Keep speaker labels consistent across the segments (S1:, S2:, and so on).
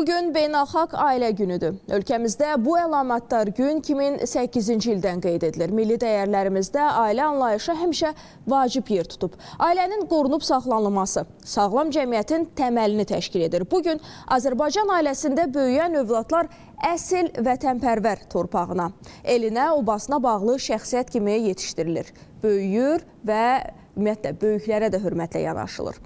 S1: Bugün Beynəlxalq Ailə Günüdür. Ölkəmizdə bu əlamətdar gün 2008-ci ildən qeyd edilir. Milli dəyərlərimizdə ailə anlayışı həmişə vacib yer tutub. Ailənin qorunub saxlanılması sağlam cəmiyyətin təməlini təşkil edir. Bugün Azərbaycan ailəsində böyüyən övladlar əsl vətənpərvər torpağına, elinə, obasına bağlı şəxsiyyət kimi yetişdirilir. Böyüyür və ümumiyyətlə böyüklərə də hörmətlə yanaşılır.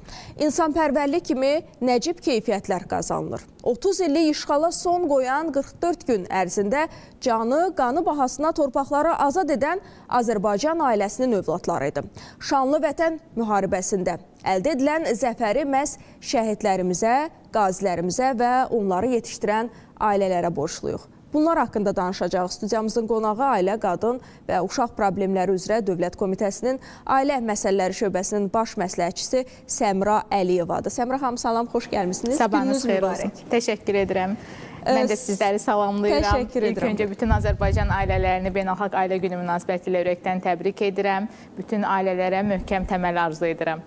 S1: İnsanpərvərlik kimi nəcib keyfiyyətlər qazanılır. 30 illik işğala son qoyan 44 gün ərzində canı, qanı bahasına torpaqları azad edən Azərbaycan ailəsinin övladları idi. Şanlı vətən müharibəsində əldə edilən zəfəri məhz şəhidlərimizə, qazilərimizə və onları yetişdirən ailələrə borçluyuq. Bunlar haqqında danışacaq. Studiyamızın qonağı Ailə, Qadın və Uşaq Problemləri üzrə Dövlət Komitəsinin Ailə Məsələləri Şöbəsinin baş məsləhətçisi Səmra Əliyevadır. Səmra xanım, salam, xoş gəlmişsiniz.
S2: Sabahınız xeyir olsun. Təşəkkür edirəm. Mən də sizləri salamlayıram.
S1: Təşəkkür edirəm.
S2: İlk öncə bütün Azərbaycan ailələrini Beynəlxalq Ailə Günü münasibəti ilə ürəkdən təbrik edirəm. Bütün ailələrə möhkəm təməl arzu edirəm.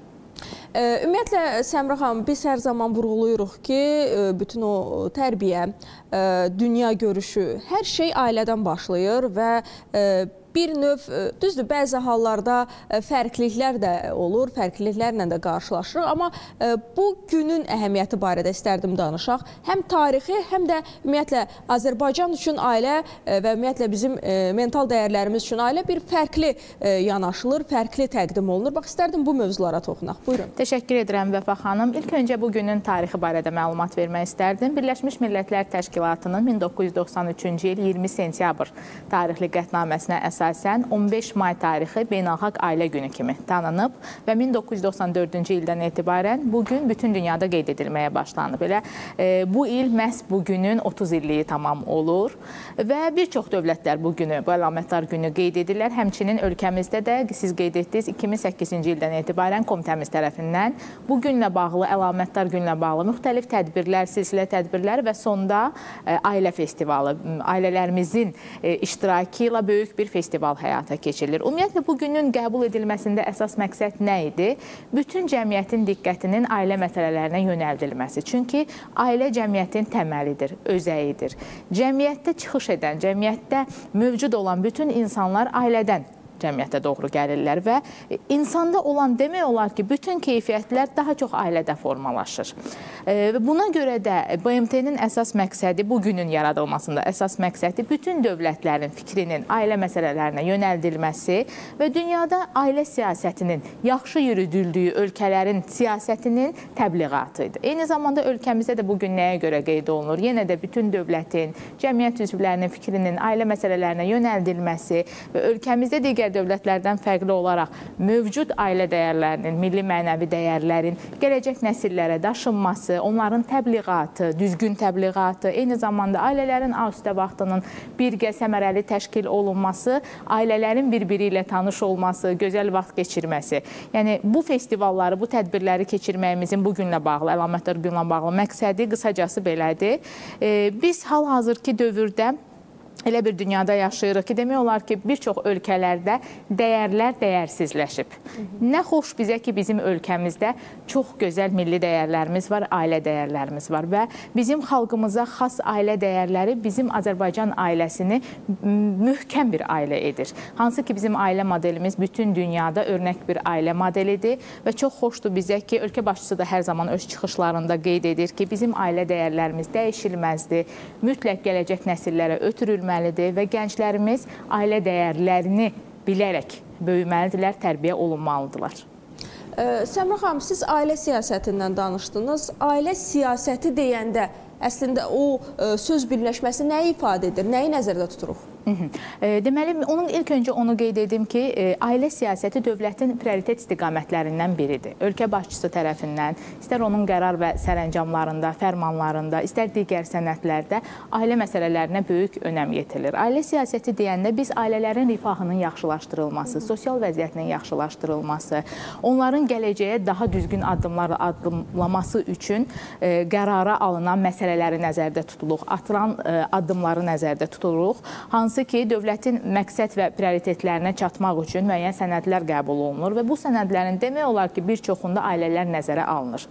S1: Ümumiyyətlə Səmra xanım biz hər zaman vurğulayırıq ki, bütün o tərbiyə, dünya görüşü, hər şey ailədən başlayır və bir növ e, düzdür, bəzi hallarda e, fərqliliklər də olur, fərqliliklərlə də qarşılaşırıq, amma e, bu günün əhəmiyyəti barədə istərdim danışaq. Həm tarixi, həm də ümumiyyətlə Azərbaycan üçün ailə və ümumiyyətlə bizim mental dəyərlərimiz üçün ailə bir fərqli yanaşılır, fərqli təqdim olunur. Bax istərdim bu mövzulara toxunaq. Buyurun.
S2: Təşəkkür edirəm Vəfa xanım. İlk öncə bu günün tarixi barədə məlumat vermək istərdim. Birləşmiş Millətlər Təşkilatının 1993-cü il 20 sentyabr tarixli qətnaməsinə əsasən əsasən 15 may tarixi Beynəlxalq Ailə Günü kimi tanınıb və 1994-cü ildən etibarən bu gün bütün dünyada qeyd edilməyə başlanıb. Belə e, bu il məhz bu günün 30 illiyi tamam olur və bir çox dövlətlər bu günü, bu əlamətdar günü qeyd edirlər. Həmçinin ölkəmizdə də siz qeyd etdiniz 2008-ci ildən etibarən komitəmiz tərəfindən bu günlə bağlı, əlamətdar günlə bağlı müxtəlif tədbirlər, silsilə tədbirlər və sonda e, ailə festivalı, ailələrimizin e, iştirakı ilə böyük bir festival festival həyata keçirilir. Ümumiyyətlə bu günün qəbul edilməsində əsas məqsəd nə idi? Bütün cəmiyyətin diqqətinin ailə məsələlərinə yönəldilməsi. Çünki ailə cəmiyyətin təməlidir, özəyidir. Cəmiyyətdə çıxış edən, cəmiyyətdə mövcud olan bütün insanlar ailədən cəmiyyətə doğru gəlirlər və insanda olan demək olar ki, bütün keyfiyyətlər daha çox ailədə formalaşır. Buna görə də BMT-nin əsas məqsədi bu günün yaradılmasında əsas məqsədi bütün dövlətlərin fikrinin ailə məsələlərinə yönəldilməsi və dünyada ailə siyasətinin yaxşı yürüdüldüyü ölkələrin siyasətinin təbliğatı idi. Eyni zamanda ölkəmizdə də bu gün nəyə görə qeyd olunur? Yenə də bütün dövlətin, cəmiyyət üzvlərinin fikrinin ailə məsələlərinə yönəldilməsi və ölkəmizdə digər digər dövlətlərdən fərqli olaraq mövcud ailə dəyərlərinin, milli mənəvi dəyərlərin gələcək nəsillərə daşınması, onların təbliğatı, düzgün təbliğatı, eyni zamanda ailələrin asudə vaxtının birgə səmərəli təşkil olunması, ailələrin bir-biri ilə tanış olması, gözəl vaxt keçirməsi. Yəni bu festivalları, bu tədbirləri keçirməyimizin bu günlə bağlı, əlamətdar günlə bağlı məqsədi qısacası belədir. Biz hal-hazırki dövrdə elə bir dünyada yaşayırıq ki, demək olar ki, bir çox ölkələrdə dəyərlər dəyərsizləşib. Nə xoş bizə ki, bizim ölkəmizdə çox gözəl milli dəyərlərimiz var, ailə dəyərlərimiz var və bizim xalqımıza xas ailə dəyərləri bizim Azərbaycan ailəsini möhkəm bir ailə edir. Hansı ki, bizim ailə modelimiz bütün dünyada örnək bir ailə modelidir və çox xoşdur bizə ki, ölkə başçısı da hər zaman öz çıxışlarında qeyd edir ki, bizim ailə dəyərlərimiz dəyişilməzdir, mütləq gələcək nəsillərə ötürülməlidir etməlidir və gənclərimiz ailə dəyərlərini bilərək böyüməlidirlər, tərbiyə olunmalıdırlar.
S1: Səmra xanım, siz ailə siyasətindən danışdınız. Ailə siyasəti deyəndə əslində o söz birləşməsi nəyi ifadə edir, nəyi nəzərdə tuturuq?
S2: Deməli, onun ilk öncə onu qeyd edim ki, e, ailə siyasəti dövlətin prioritet istiqamətlərindən biridir. Ölkə başçısı tərəfindən, istər onun qərar və sərəncamlarında, fərmanlarında, istər digər sənədlərdə ailə məsələlərinə böyük önəm yetirilir. Ailə siyasəti deyəndə biz ailələrin rifahının yaxşılaşdırılması, sosial vəziyyətinin yaxşılaşdırılması, onların gələcəyə daha düzgün addımlarla addımlaması üçün e, qərara alınan məsələləri nəzərdə tutuluq, atılan e, addımları nəzərdə tutuluq. Hansı Hansı ki, dövlətin məqsəd və prioritetlərinə çatmaq üçün müəyyən sənədlər qəbul olunur və bu sənədlərin demək olar ki, bir çoxunda ailələr nəzərə alınır.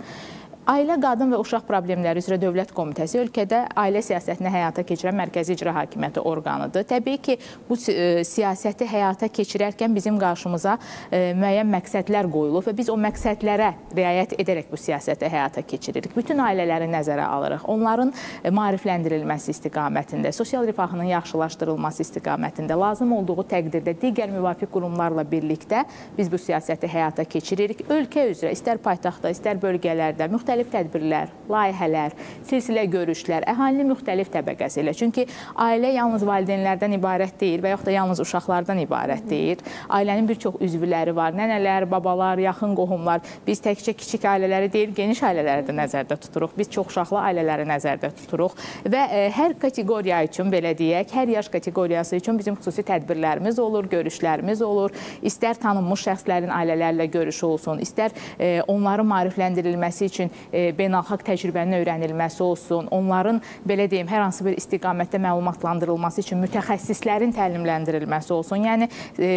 S2: Ailə, Qadın və Uşaq Problemləri üzrə Dövlət Komitəsi ölkədə ailə siyasətini həyata keçirən mərkəzi icra hakimiyyəti orqanıdır. Təbii ki, bu e, siyasəti həyata keçirərkən bizim qarşımıza e, müəyyən məqsədlər qoyulub və biz o məqsədlərə riayət edərək bu siyasəti həyata keçiririk. Bütün ailələri nəzərə alırıq. Onların e, maarifləndirilməsi istiqamətində, sosial rifahının yaxşılaşdırılması istiqamətində lazım olduğu təqdirdə digər müvafiq qurumlarla birlikdə biz bu siyasəti həyata keçiririk. Ölkə üzrə istər paytaxtda, istər bölgələrdə müxtəlif müxtəlif tədbirlər, layihələr, silsilə görüşlər, əhalinin müxtəlif təbəqəsi ilə. Çünki ailə yalnız valideynlərdən ibarət deyil və yaxud da yalnız uşaqlardan ibarət deyil. Ailənin bir çox üzvləri var, nənələr, babalar, yaxın qohumlar. Biz təkcə kiçik ailələri deyil, geniş ailələri də nəzərdə tuturuq. Biz çoxuşaqlı ailələri nəzərdə tuturuq və ə, e, hər kateqoriya üçün belə deyək, hər yaş kateqoriyası üçün bizim xüsusi tədbirlərimiz olur, görüşlərimiz olur. İstər tanınmış şəxslərin ailələrlə görüşü olsun, istər ə, e, onların maarifləndirilməsi üçün beynəlxalq təcrübənin öyrənilməsi olsun, onların belə deyim, hər hansı bir istiqamətdə məlumatlandırılması üçün mütəxəssislərin təlimləndirilməsi olsun. Yəni e,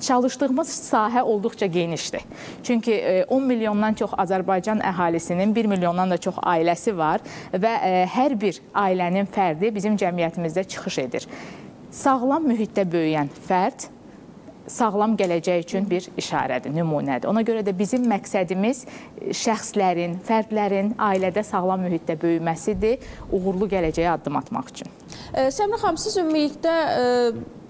S2: çalışdığımız sahə olduqca genişdir. Çünki 10 e, milyondan çox Azərbaycan əhalisinin 1 milyondan da çox ailəsi var və hər bir ailənin fərdi bizim cəmiyyətimizdə çıxış edir. Sağlam mühitdə böyüyən fərd sağlam gələcək üçün bir işarədir, nümunədir. Ona görə də bizim məqsədimiz şəxslərin, fərdlərin ailədə sağlam mühitdə böyüməsidir, uğurlu gələcəyə addım atmaq üçün.
S1: Səmrə xanım, siz ümumilikdə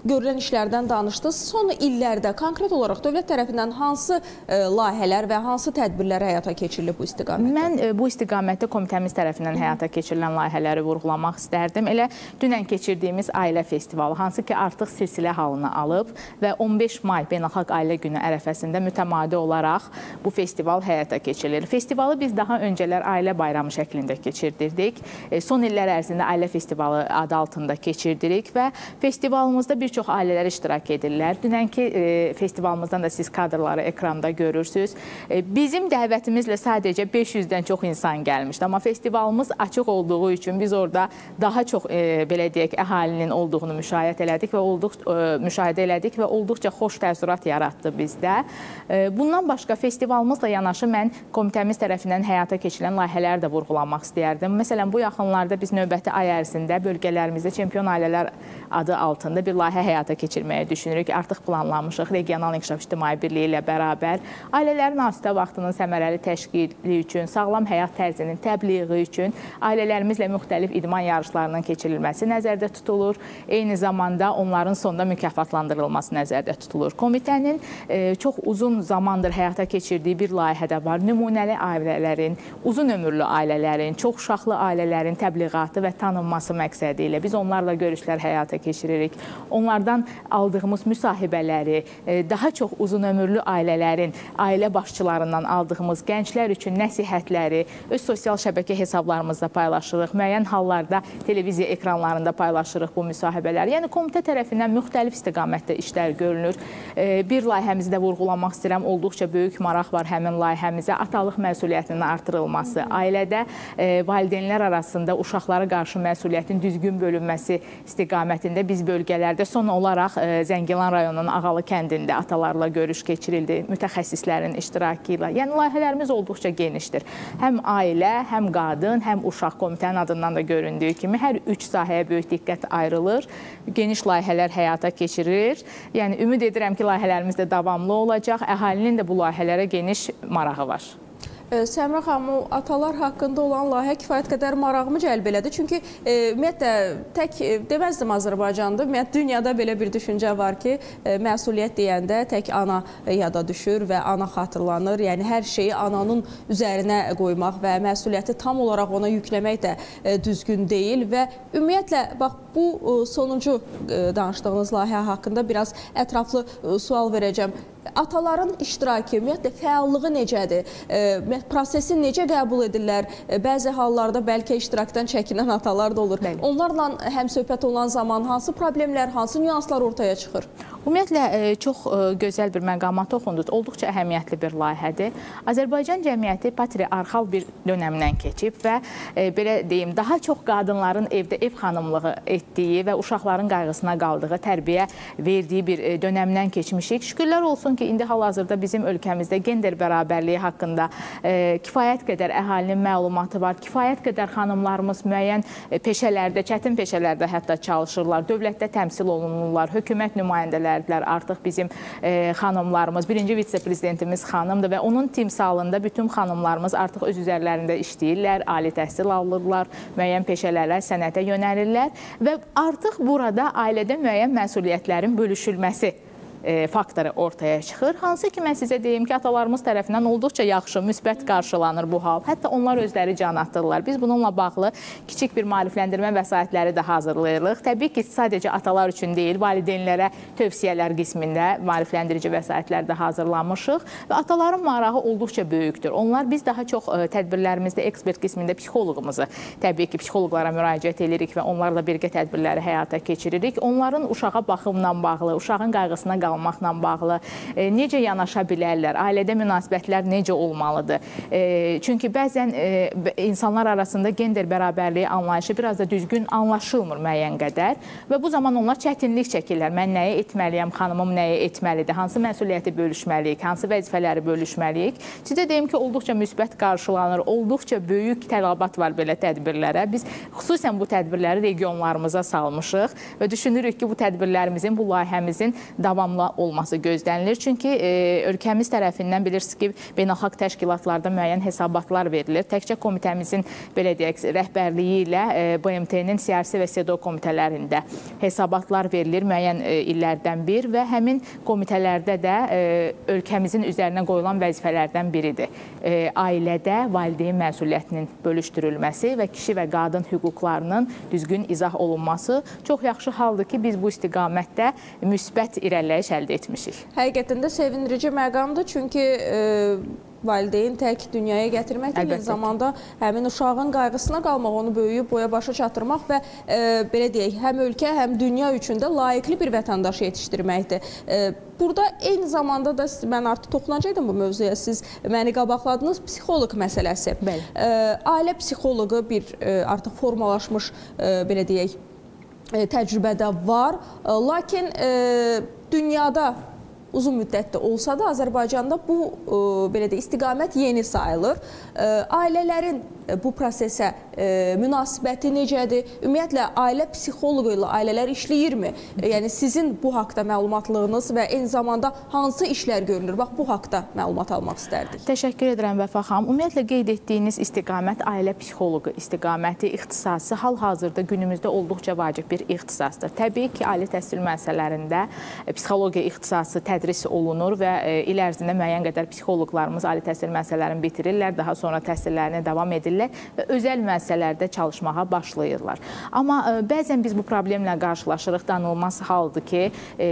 S1: görülən işlərdən danışdınız. Son illərdə konkret olaraq dövlət tərəfindən hansı e, layihələr və hansı tədbirlər həyata keçirilib bu istiqamətdə?
S2: Mən e, bu istiqamətdə komitəmiz tərəfindən həyata keçirilən layihələri vurğulamaq istərdim. Elə dünən keçirdiyimiz ailə festivalı, hansı ki artıq silsilə halını alıb və 15 may Beynəlxalq Ailə Günü ərəfəsində mütəmadi olaraq bu festival həyata keçirilir. Festivalı biz daha öncələr ailə bayramı şəklində keçirdirdik. E, son illər ərzində ailə festivalı adı altında keçirdirik və festivalımızda bir bir çox ailələr iştirak edirlər. Dünənki e, festivalımızdan da siz kadrları ekranda görürsüz. E, bizim dəvətimizlə sadəcə 500-dən çox insan gəlmişdi, amma festivalımız açıq olduğu üçün biz orada daha çox e, belə deyək əhalinin olduğunu müşahidə elədik və olduq e, müşahidə elədik və olduqca xoş təəssürat yaratdı bizdə. E, bundan başqa festivalımızla yanaşı mən komitəmiz tərəfindən həyata keçirilən layihələri də vurğulamaq istəyərdim. Məsələn, bu yaxınlarda biz növbəti ay ərzində bölgələrimizdə çempion ailələr adı altında bir layihə həyata keçirməyi düşünürük. Artıq planlanmışıq Regional İnkişaf İctimai Birliyi ilə bərabər ailələrin asudə vaxtının səmərəli təşkili üçün, sağlam həyat tərzinin təbliği üçün ailələrimizlə müxtəlif idman yarışlarının keçirilməsi nəzərdə tutulur. Eyni zamanda onların sonda mükafatlandırılması nəzərdə tutulur. Komitənin e, çox uzun zamandır həyata keçirdiyi bir layihə də var. Nümunəli ailələrin, uzun ömürlü ailələrin, çox uşaqlı ailələrin təbliğatı və tanınması məqsədi ilə biz onlarla görüşlər həyata keçiririk. Onlardan aldığımız müsahibələri, e, daha çox uzun ömürlü ailələrin, ailə başçılarından aldığımız gənclər üçün nəsihətləri öz sosial şəbəkə hesablarımızda paylaşırıq. Müəyyən hallarda televiziya ekranlarında paylaşırıq bu müsahibələri. Yəni komitə tərəfindən müxtəlif istiqamətdə işlər görülür. E, bir layihəmizi də vurğulamaq istəyirəm. Olduqca böyük maraq var həmin layihəmizə. Atalıq məsuliyyətinin artırılması, ailədə e, valideynlər arasında uşaqlara qarşı məsuliyyətin düzgün bölünməsi istiqamətində biz bölgələrdə son olaraq e, Zəngilan rayonunun Ağalı kəndində atalarla görüş keçirildi, mütəxəssislərin iştirakı ilə. Yəni layihələrimiz olduqca genişdir. Həm ailə, həm qadın, həm uşaq komitənin adından da göründüyü kimi hər üç sahəyə böyük diqqət ayrılır. Geniş layihələr həyata keçirilir. Yəni ümid edirəm ki, layihələrimiz də davamlı olacaq. Əhalinin də bu layihələrə geniş marağı var.
S1: Səmrə xanım, o atalar haqqında olan layihə kifayət qədər marağımı cəlb elədi. Çünki e, ümumiyyətlə tək e, deməzdim Azərbaycanda, ümumiyyətlə dünyada belə bir düşüncə var ki, e, məsuliyyət deyəndə tək ana yada düşür və ana xatırlanır. Yəni hər şeyi ananın üzərinə qoymaq və məsuliyyəti tam olaraq ona yükləmək də düzgün deyil və ümumiyyətlə bax bu sonuncu danışdığınız layihə haqqında biraz ətraflı sual verəcəm ataların iştirakı, ümumiyyətlə fəallığı necədir? E, prosesi necə qəbul edirlər? E, bəzi hallarda bəlkə iştirakdan çəkinən atalar da olur. Bəli. Onlarla həm söhbət olan zaman hansı problemlər, hansı nüanslar ortaya çıxır?
S2: Ümumiyyətlə e, çox e, gözəl bir məqama toxundunuz. Olduqca əhəmiyyətli bir layihədir. Azərbaycan cəmiyyəti patriarxal bir dönəmdən keçib və e, belə deyim, daha çox qadınların evdə ev xanımlığı etdiyi və uşaqların qayğısına qaldığı, tərbiyə verdiyi bir dönəmdən keçmişik. Şükürlər olsun ki, indi hal-hazırda bizim ölkəmizdə gender bərabərliyi haqqında kifayət qədər əhalinin məlumatı var, kifayət qədər xanımlarımız müəyyən peşələrdə, çətin peşələrdə hətta çalışırlar, dövlətdə təmsil olunurlar, hökumət nümayəndələridirlər artıq bizim xanımlarımız, birinci vitse-prezidentimiz xanımdır və onun timsalında bütün xanımlarımız artıq öz üzərlərində işləyirlər, ali təhsil alırlar, müəyyən peşələrə, sənətə yönəlirlər və artıq burada ailədə müəyyən məsuliyyətlərin bölüşülməsi e, faktoru ortaya çıxır. Hansı ki, mən sizə deyim ki, atalarımız tərəfindən olduqca yaxşı, müsbət qarşılanır bu hal. Hətta onlar özləri can atırlar. Biz bununla bağlı kiçik bir maarifləndirmə vəsaitləri də hazırlayırıq. Təbii ki, sadəcə atalar üçün deyil, valideynlərə tövsiyələr qismində maarifləndirici vəsaitlər də hazırlamışıq və ataların marağı olduqca böyükdür. Onlar biz daha çox e, tədbirlərimizdə ekspert qismində psixoloqumuzu, təbii ki, psixoloqlara müraciət edirik və onlarla birgə tədbirləri həyata keçiririk. Onların uşağa baxımla bağlı, uşağın qayğısına qalması qalmaqla bağlı e, necə yanaşa bilərlər, ailədə münasibətlər necə olmalıdır? E, çünki bəzən e, insanlar arasında gender bərabərliyi anlayışı biraz da düzgün anlaşılmır müəyyən qədər və bu zaman onlar çətinlik çəkirlər. Mən nəyi etməliyəm, xanımım nəyi etməlidir, hansı məsuliyyəti bölüşməliyik, hansı vəzifələri bölüşməliyik? Sizə deyim ki, olduqca müsbət qarşılanır, olduqca böyük tələbat var belə tədbirlərə. Biz xüsusən bu tədbirləri regionlarımıza salmışıq və düşünürük ki, bu tədbirlərimizin, bu layihəmizin davamlı davamlı olması gözlənilir. Çünki e, ölkəmiz tərəfindən bilirsiniz ki, beynəlxalq təşkilatlarda müəyyən hesabatlar verilir. Təkcə komitəmizin belə deyək, rəhbərliyi ilə e, BMT-nin siyasi və SEDO komitələrində hesabatlar verilir müəyyən e, illərdən bir və həmin komitələrdə də ölkəmizin üzərinə qoyulan vəzifələrdən biridir. Ailədə valideyn məsuliyyətinin bölüşdürülməsi və kişi və qadın hüquqlarının düzgün izah olunması çox yaxşı haldır ki, biz bu istiqamətdə müsbət irəliləyiş nəticə əldə etmişik.
S1: Həqiqətən də sevindirici məqamdır, çünki e, valideyn tək dünyaya gətirmək eyni zamanda həmin uşağın qayğısına qalmaq, onu böyüyüb boya başa çatdırmaq və e, belə deyək, həm ölkə, həm dünya üçün də layiqli bir vətəndaş yetişdirməkdir. E, burada eyni zamanda da mən artıq toxunacaqdım bu mövzuya. Siz məni qabaqladınız psixoloq məsələsi.
S2: Bəli.
S1: E, ailə psixoloqu bir e, artıq formalaşmış e, belə deyək e, təcrübədə var. E, lakin e, dünyada uzun müddətdə olsa da Azərbaycanda bu ə, belə də istiqamət yeni sayılır. Ə, ailələrin bu prosesə ə, münasibəti necədir? Ümumiyyətlə ailə psixoloqu ilə ailələr işləyirmi? Yəni sizin bu haqqda məlumatlığınız və eyni zamanda hansı işlər görülür? Bax bu haqqda məlumat almaq istərdik.
S2: Təşəkkür edirəm Vəfa xanım. Ümumiyyətlə qeyd etdiyiniz istiqamət ailə psixoloqu istiqaməti ixtisası hal-hazırda günümüzdə olduqca vacib bir ixtisasdır. Təbii ki, ali təhsil müəssisələrində psixologiya ixtisası tədris olunur və e, il ərzində müəyyən qədər psixoloqlarımız ali təhsil müəssisələrini bitirirlər, daha sonra təhsillərini davam edirlər və özəl müəssisələrdə çalışmağa başlayırlar. Amma e, bəzən biz bu problemlə qarşılaşırıq, danılmaz haldır ki, e,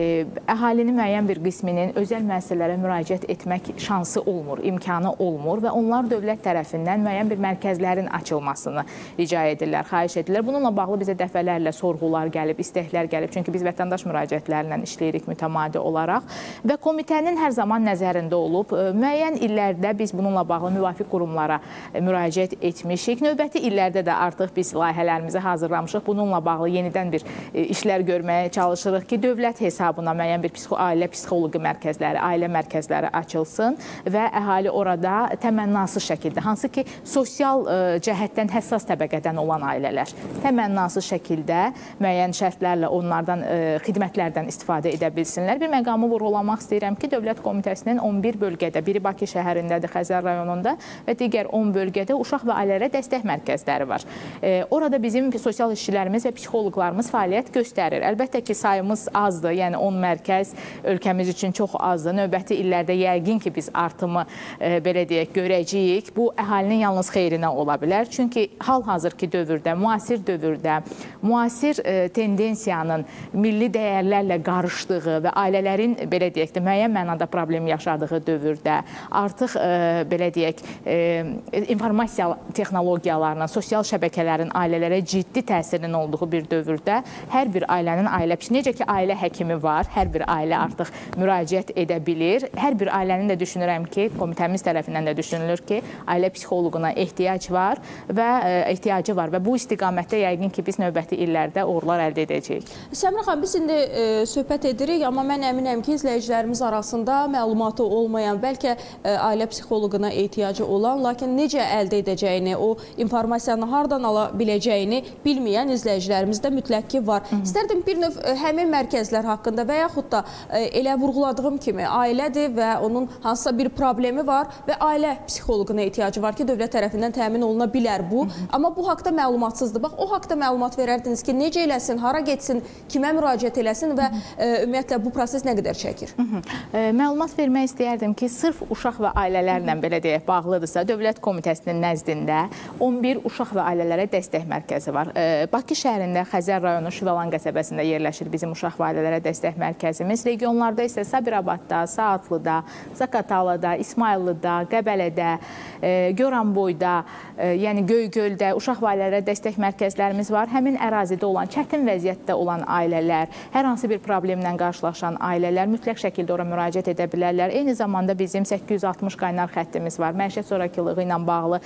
S2: əhalinin müəyyən bir qisminin özəl müəssisələrə müraciət etmək şansı olmur, imkanı olmur və onlar dövlət tərəfindən müəyyən bir mərkəzlərin açılmasını rica edirlər, xahiş edirlər. Bununla bağlı bizə dəfələrlə sorğular gəlib, istəklər gəlib. Çünki biz vətəndaş müraciətlərlə işləyirik mütəmadi olaraq və komitənin hər zaman nəzərində olub. E, müəyyən illərdə biz bununla bağlı müvafiq qurumlara müraciət etmişik. Növbəti illərdə də artıq biz layihələrimizi hazırlamışıq. Bununla bağlı yenidən bir e, işlər görməyə çalışırıq ki, dövlət hesabına müəyyən bir psixo ailə psixoloji mərkəzləri, ailə mərkəzləri açılsın və əhali orada təmənnasız şəkildə, hansı ki, sosial cəhətdən həssas təbəqədən olan ailələr təmənnasız şəkildə müəyyən şərtlərlə onlardan xidmətlərdən istifadə edə bilsinlər. Bir məqamı vurğulamaq istəyirəm ki, Dövlət Komitəsinin 11 bölgədə, biri Bakı şəhərindədir, Xəzər rayonunda və digər 10 bölgədə uşaq və ailələrə dəstək mərkəzləri var. E, orada bizim sosial işçilərimiz və psixoloqlarımız fəaliyyət göstərir. Əlbəttə ki, sayımız azdır, yəni 10 mərkəz ölkəmiz üçün çox azdır. Növbəti illərdə yəqin ki, biz artımı e, belə deyək, görəcəyik. Bu əhalinin yalnız xeyrinə ola bilər. Çünki hal-hazırki dövrdə, müasir dövrdə, müasir e, tendensiyanın milli dəyərlərlə qarışdığı və ailələrin belə deyək də müəyyən mənada problem yaşadığı dövrdə artıq e, belə deyək e, informasiya texnologiyalarının, sosial şəbəkələrin ailələrə ciddi təsirinin olduğu bir dövrdə hər bir ailənin ailə necə ki ailə həkimi var, hər bir ailə artıq müraciət edə bilir. Hər bir ailənin də düşünürəm ki, komitəmiz tərəfindən də düşünülür ki, ailə psixoloquna ehtiyac var və ə, ehtiyacı var və bu istiqamətdə yəqin ki, biz növbəti illərdə uğurlar əldə edəcəyik.
S1: Səmra xanım, biz indi ə, söhbət edirik, amma mən əminəm ki, izləyicilərimiz arasında məlumatı olmayan, bəlkə ə, ailə psixoloquna ehtiyacı olan, lakin necə əldə edəcəyini, o informasiyanı hardan ala biləcəyini bilməyən izləyicilərimiz də mütləq ki var. Hı -hı. İstərdim bir növ ə, həmin mərkəzlər haqqında və yaxud da ə, elə vurğuladığım kimi ailədir və onun hansısa bir problemi var və ailə psixoloquna ehtiyacı var ki, dövlət tərəfindən təmin oluna bilər bu. Hı -hı. Amma bu haqda məlumatsızdır. Bax, o haqda məlumat verərdiniz ki, necə eləsin, hara getsin, kimə müraciət eləsin və ə, e, ümumiyyətlə bu proses nə qədər çəkir? Hı -hı.
S2: E, məlumat vermək istəyərdim ki, sırf uşaq və ailələrlə Hı -hı. belə deyək bağlıdırsa, Dövlət Komitəsinin nəzdində 11 uşaq və ailələrə dəstək mərkəzi var. E, Bakı şəhərində Xəzər rayonu Şüvalan qəsəbəsində yerləşir bizim uşaq və ailələrə dəstək mərkəzimiz. Regionlarda isə Sabirabadda, Saatlıda, Zaqatalada, İsmayıllıda, Qəbələdə, Goranboyda, yəni Göygöldə uşaq və ailələrə dəstək mərkəzlərimiz var. Həmin ərazidə olan, çətin vəziyyətdə olan ailələr, hər hansı bir problemlə qarşılaşan ailələr mütləq şəkildə ora müraciət edə bilərlər. Eyni zamanda bizim 860 qaynar xəttimiz var. Məişət zorakılığı ilə bağlı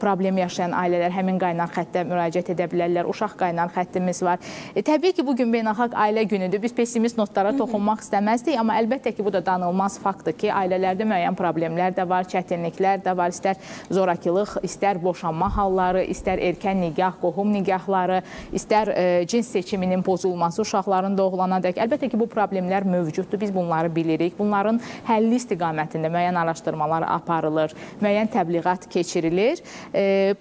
S2: problem yaşayan ailələr həmin qaynar xəttə müraciət edə bilərlər. Uşaq qaynar xəttimiz var. E, təbii ki, bu gün beynəlxalq ailə günüdür. Biz pessimist notlara toxunmaq istəməzdik, amma əlbəttə ki, bu da danılmaz faktdır ki, ailələrdə müəyyən problemlər də var, çətinliklər də var, istər zorakılıq, istər boşanma halları, istər erkən nigah, qohum nigahları, istər e, cins seçiminin pozulması uşaqların doğulana dək. Əlbəttə ki, bu problemlər mövcuddur. Biz bunları bilirik. Bunların həlli istiqamətində müəyyən araşdırmalar aparılır, müəyyən təbliğat keçirilir.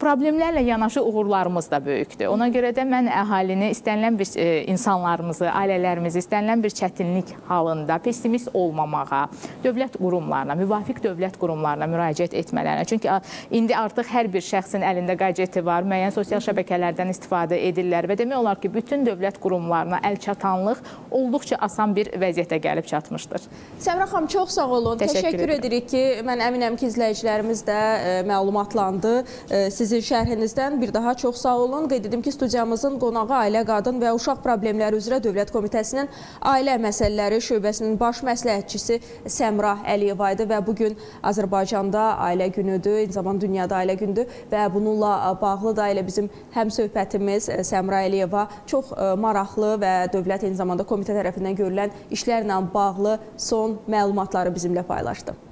S2: Problemlərlə yanaşı uğurlarımız da böyükdür. Ona görə də mən əhalini istənilən bir e, insanlarımızı, ailələrimizi istənilən bir çətinlik halında pessimist olmamağa, dövlət qurumlarına, müvafiq dövlət qurumlarına müraciət etmələrinə. Çünki indi artıq hər bir şəxsin əlində qadjeti var, müəyyən sosial şəbəkələrdən istifadə edirlər və demək olar ki, bütün dövlət qurumlarına əlçatanlıq olduqca asan bir vəziyyətə gəlib çatmışdır.
S1: Səmra xanım, çox sağ olun. Təşəkkür, Təşəkkür edirik ki, mən əminəm ki, izləyicilərimiz də e, məlumatlandı. E, sizin şərhinizdən bir daha çox sağ olun. Qeyd edim ki, studiyamızın qonağı Ailə, Qadın və Uşaq Problemləri üzrə Dövlət Komitəsinin Ailə Məsələləri şöbəsinin baş məsləhətçisi Səmra Əliyeva idi və bu gün Azərbaycanda Ailə günüdür, eyni zamanda dünyada Ailə gündür və bununla bağlı da elə bizim həm söhbətimiz Səmra Əliyeva çox maraqlı və dövlət eyni zamanda komitə tərəfindən görülən işlərlə bağlı son məlumatları bizimlə paylaşdı.